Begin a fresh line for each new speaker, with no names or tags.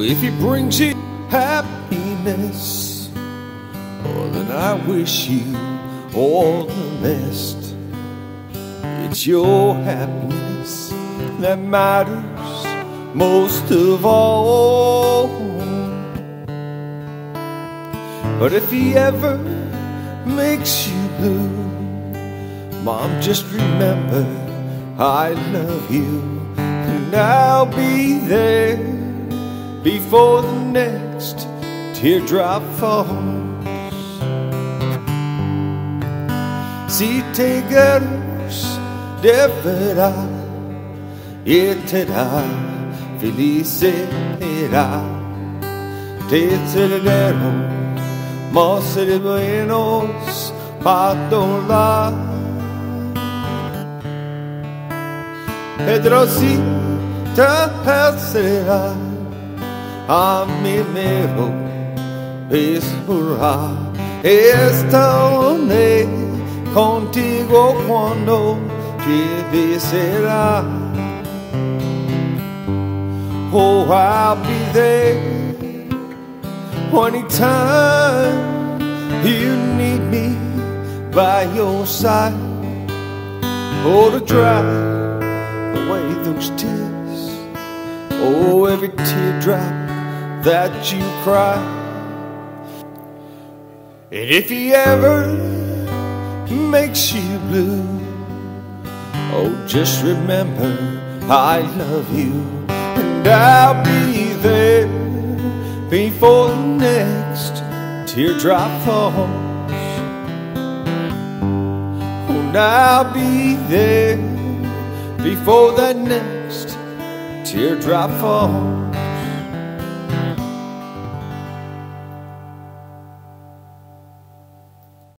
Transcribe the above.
if he brings you happiness, oh, then I wish you all the best. It's your happiness that matters most of all. But if he ever makes you blue, Mom, just remember I love you, and I'll be there before the next teardrop falls. Si te quedas de verdad, y te da felicidad. Te celebro, más de buenos para Pedrosita será a mi mero es hurra estaré contigo cuando te será oh I'll be there anytime you need me by your side or to drive away those tears. Oh, every teardrop that you cry. And if he ever makes you blue, oh, just remember I love you, and I'll be there before the next teardrop falls. And I'll be there before that next teardrop falls.